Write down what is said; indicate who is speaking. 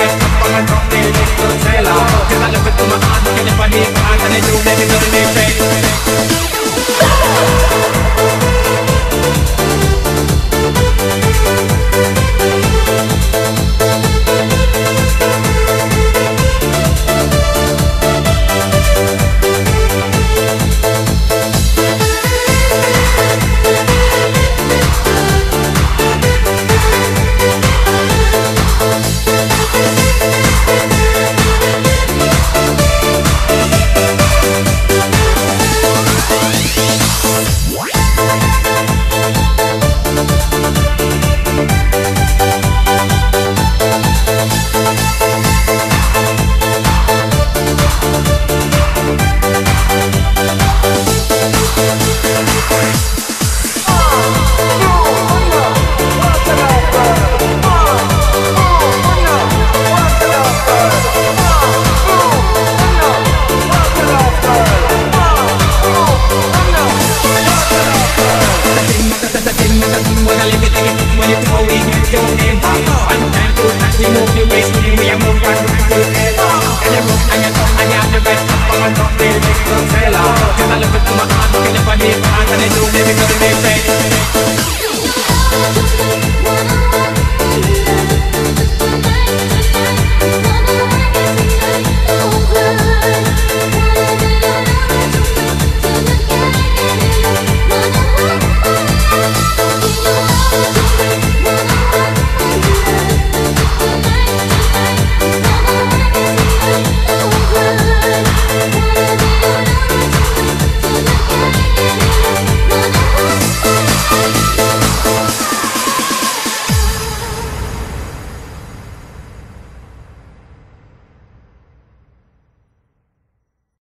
Speaker 1: Esta es la